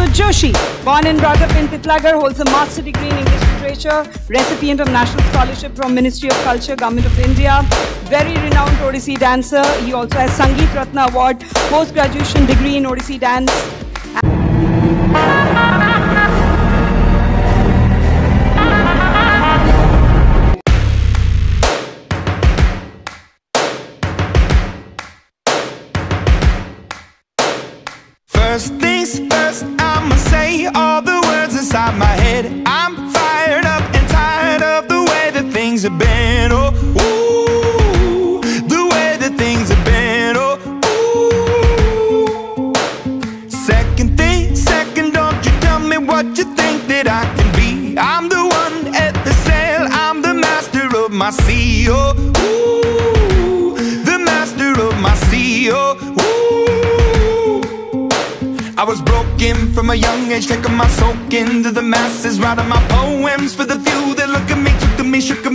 Saswat Joshi, born and brought up in Titlagarh, holds a master degree in English literature, recipient of national scholarship from Ministry of Culture, Government of India, very renowned Odissi dancer. He also has Sangeet Ratna Award, post-graduation degree in Odissi dance. First things first, things have been. Oh, ooh, the way that things have been. Oh, ooh. Second thing, second, don't you tell me what you think that I can be. I'm the one at the sail, I'm the master of my sea. Oh, ooh, the master of my sea. Oh, ooh. I was broken from a young age, taking my soak into the masses, writing my poems for the few that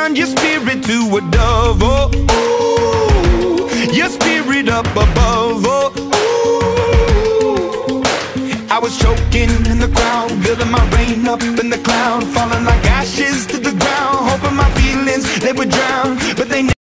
Heard your spirit to a dove. Oh, ooh, your spirit up above. Oh, ooh. I was choking in the crowd, building my rain up in the cloud, falling like ashes to the ground, hoping my feelings they would drown, but they.